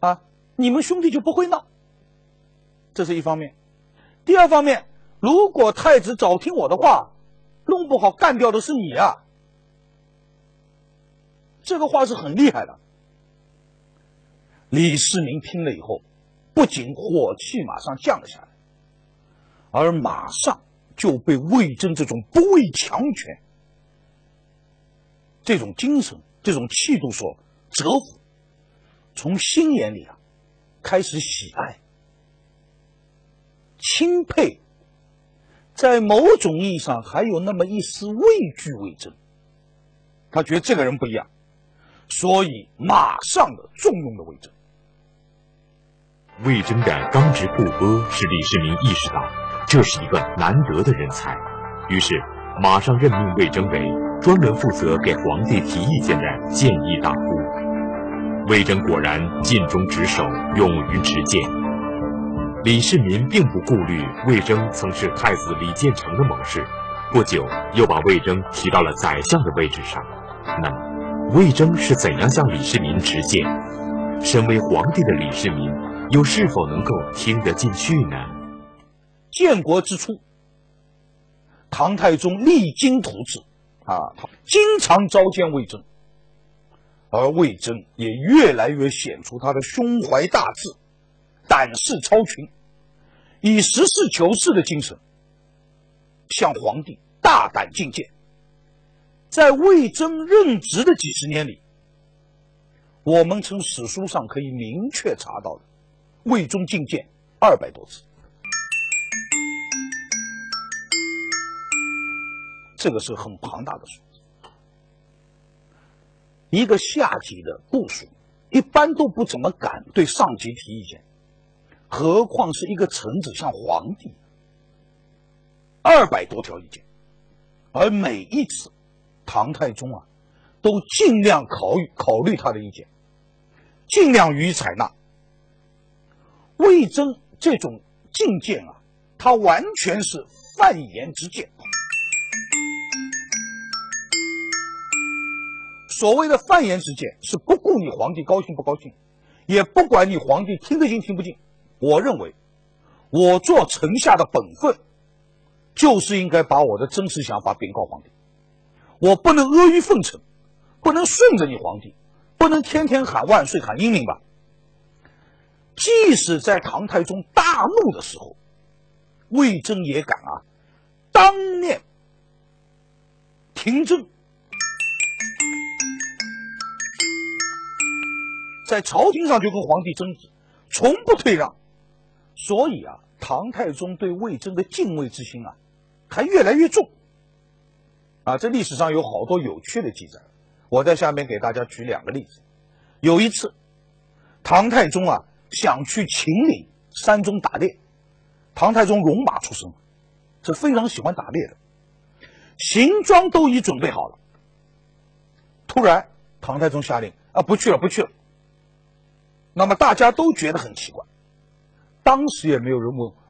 啊，你们兄弟就不会闹。这是一方面。第二方面，如果太子早听我的话，弄不好干掉的是你啊。这个话是很厉害的。李世民听了以后，不仅火气马上降了下来，而马上就被魏征这种不畏强权、这种精神、这种气度所折服，从心眼里啊开始喜爱、钦佩，在某种意义上还有那么一丝畏惧魏征。他觉得这个人不一样，所以马上的重用了魏征。魏征的刚直不阿，使李世民意识到这是一个难得的人才，于是马上任命魏征为专门负责给皇帝提意见的谏议大夫。魏征果然尽忠职守，勇于持谏。李世民并不顾虑魏征曾是太子李建成的谋士，不久又把魏征提到了宰相的位置上。那么，魏征是怎样向李世民持谏？身为皇帝的李世民。又是否能够听得进去呢？建国之初，唐太宗励精图治，啊，经常召见魏征，而魏征也越来越显出他的胸怀大志、胆识超群，以实事求是的精神向皇帝大胆进谏。在魏征任职的几十年里，我们从史书上可以明确查到的。魏忠进谏二百多次，这个是很庞大的数。一个下级的部署一般都不怎么敢对上级提意见，何况是一个臣子像皇帝。二百多条意见，而每一次，唐太宗啊，都尽量考虑考虑他的意见，尽量予以采纳。魏征这种进谏啊，他完全是犯言之谏。所谓的犯言之谏，是不顾你皇帝高兴不高兴，也不管你皇帝听得进听不进。我认为，我做臣下的本分，就是应该把我的真实想法禀告皇帝。我不能阿谀奉承，不能顺着你皇帝，不能天天喊万岁喊英明吧。即使在唐太宗大怒的时候，魏征也敢啊，当面停政，在朝廷上就跟皇帝争执，从不退让。所以啊，唐太宗对魏征的敬畏之心啊，还越来越重。啊，这历史上有好多有趣的记载，我在下面给大家举两个例子。有一次，唐太宗啊。想去秦岭山中打猎，唐太宗戎马出身，是非常喜欢打猎的，行装都已准备好了。突然，唐太宗下令啊，不去了，不去了。那么大家都觉得很奇怪，当时也没有人问